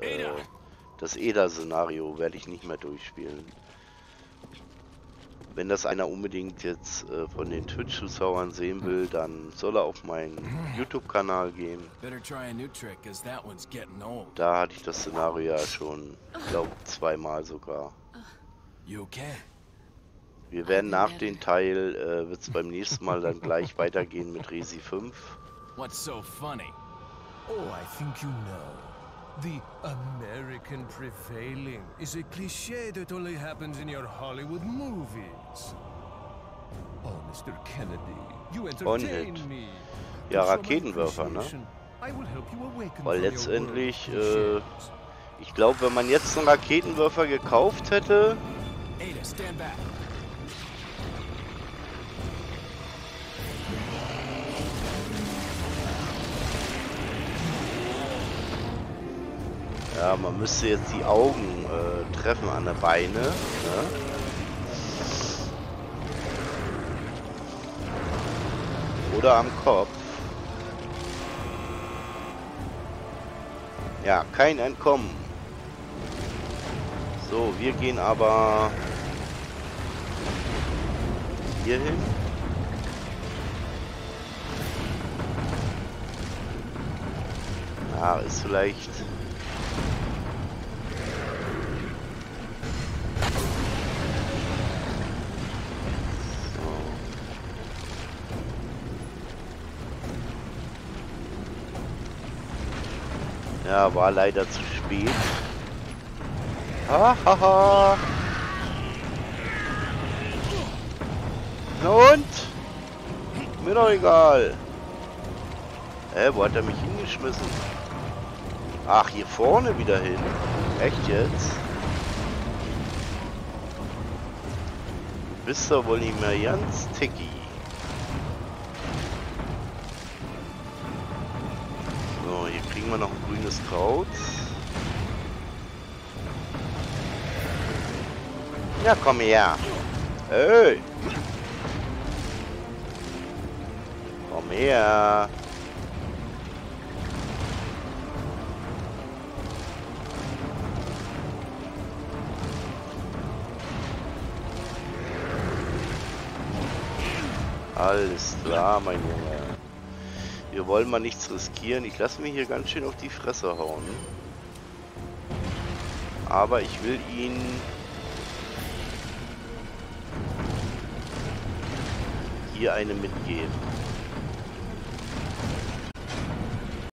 Äh, das EDA-Szenario werde ich nicht mehr durchspielen. Wenn das einer unbedingt jetzt äh, von den Twitch-Zuschauern sehen will, dann soll er auf meinen YouTube-Kanal gehen. Da hatte ich das Szenario ja schon, glaube zweimal sogar. Wir werden nach dem Teil, äh, wird es beim nächsten Mal dann gleich weitergehen mit Resi 5. What's so funny? Oh, I think you know. The American prevailing is a cliché that only happens in your Hollywood movies. Oh, Mr. Kennedy, you entertain me. Ja, Raketenwerfer, ne? Weil letztendlich, äh, ich glaube, wenn man jetzt einen Raketenwerfer gekauft hätte... Ada, stand back. Ja, man müsste jetzt die Augen äh, treffen an der Beine. Ne? Oder am Kopf. Ja, kein Entkommen. So, wir gehen aber hier hin. Ja, ist vielleicht Ja, war leider zu spät. Hahaha. Na und? Mir doch egal. Hä, wo hat er mich hingeschmissen? Ach, hier vorne wieder hin. Echt jetzt? Bist du wohl nicht mehr ganz ticky. Kriegen wir noch ein grünes Kraut. Ja, komm her. Hey. Komm her. Alles klar, mein Junge. Wir wollen mal nichts riskieren. Ich lasse mich hier ganz schön auf die Fresse hauen. Aber ich will ihn... hier eine mitgeben.